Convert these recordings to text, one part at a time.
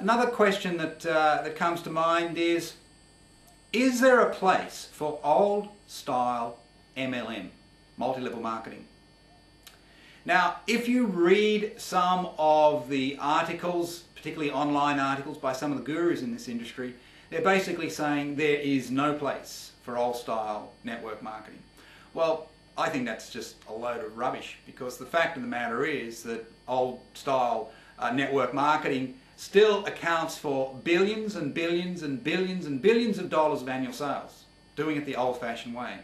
Another question that, uh, that comes to mind is, is there a place for old style MLM, multi-level marketing? Now, if you read some of the articles, particularly online articles by some of the gurus in this industry, they're basically saying there is no place for old style network marketing. Well, I think that's just a load of rubbish because the fact of the matter is that old style uh, network marketing still accounts for billions and billions and billions and billions of dollars of annual sales, doing it the old-fashioned way.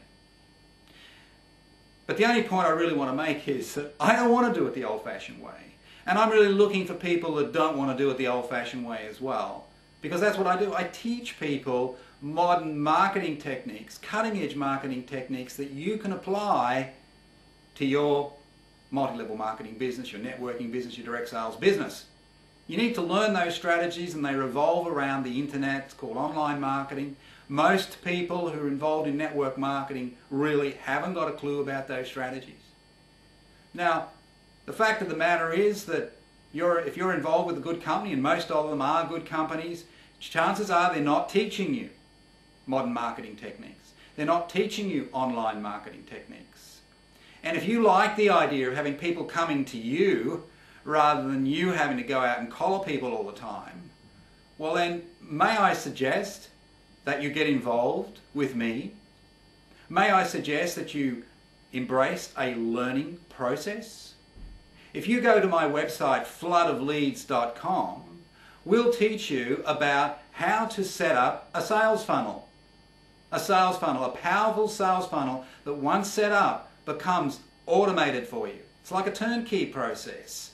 But the only point I really want to make is that I don't want to do it the old-fashioned way. And I'm really looking for people that don't want to do it the old-fashioned way as well. Because that's what I do. I teach people modern marketing techniques, cutting-edge marketing techniques that you can apply to your multi-level marketing business, your networking business, your direct sales business. You need to learn those strategies and they revolve around the internet. It's called online marketing. Most people who are involved in network marketing really haven't got a clue about those strategies. Now, the fact of the matter is that you're, if you're involved with a good company, and most of them are good companies, chances are they're not teaching you modern marketing techniques. They're not teaching you online marketing techniques. And if you like the idea of having people coming to you rather than you having to go out and collar people all the time, well then may I suggest that you get involved with me? May I suggest that you embrace a learning process? If you go to my website floodofleads.com, we'll teach you about how to set up a sales funnel. A sales funnel, a powerful sales funnel that once set up becomes automated for you. It's like a turnkey process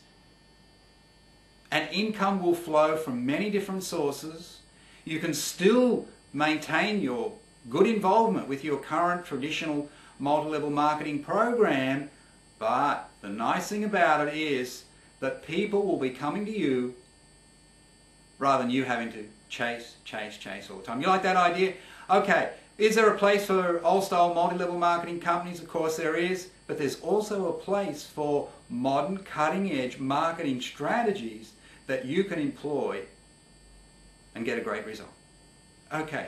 and income will flow from many different sources. You can still maintain your good involvement with your current traditional multi-level marketing program, but the nice thing about it is that people will be coming to you rather than you having to chase, chase, chase all the time. You like that idea? Okay, is there a place for old-style multi-level marketing companies? Of course there is, but there's also a place for modern cutting-edge marketing strategies that you can employ and get a great result. Okay,